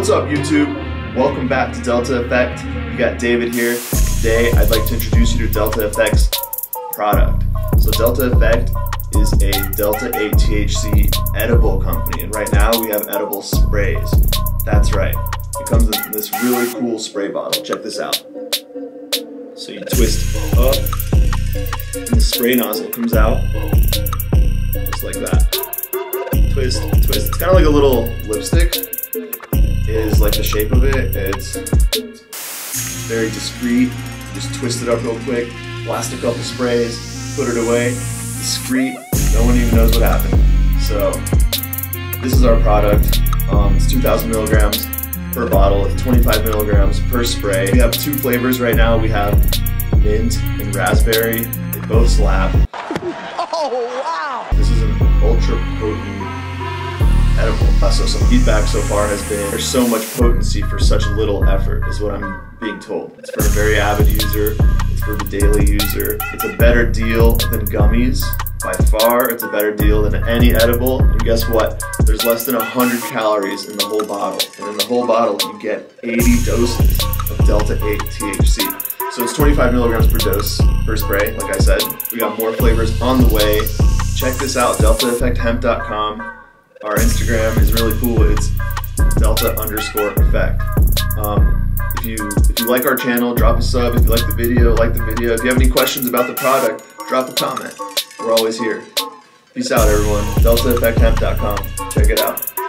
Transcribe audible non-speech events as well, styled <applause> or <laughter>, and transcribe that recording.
What's up, YouTube? Welcome back to Delta Effect. You got David here. Today, I'd like to introduce you to Delta Effect's product. So, Delta Effect is a Delta 8 THC edible company, and right now we have edible sprays. That's right. It comes in this really cool spray bottle. Check this out. So you twist up, and the spray nozzle comes out just like that. Twist, twist. It's kind of like a little lipstick. Is like the shape of it. It's very discreet. Just twist it up real quick. Blast a couple sprays. Put it away. Discreet. No one even knows what happened. So this is our product. Um, it's 2,000 milligrams per bottle. It's 25 milligrams per spray. We have two flavors right now. We have mint and raspberry. They both slap. <laughs> Oh, wow! This is an ultra potent edible. Uh, so some feedback so far has been there's so much potency for such little effort is what I'm being told. It's for a very avid user. It's for the daily user. It's a better deal than gummies. By far, it's a better deal than any edible. And guess what? There's less than 100 calories in the whole bottle. And in the whole bottle, you get 80 doses of Delta 8 THC. So it's 25 milligrams per dose per spray, like I said. We got more flavors on the way. Check this out, deltaeffecthemp.com. Our Instagram is really cool. It's delta underscore effect. Um, if you if you like our channel, drop a sub. If you like the video, like the video. If you have any questions about the product, drop a comment. We're always here. Peace out, everyone. DeltaEffectHemp.com. Check it out.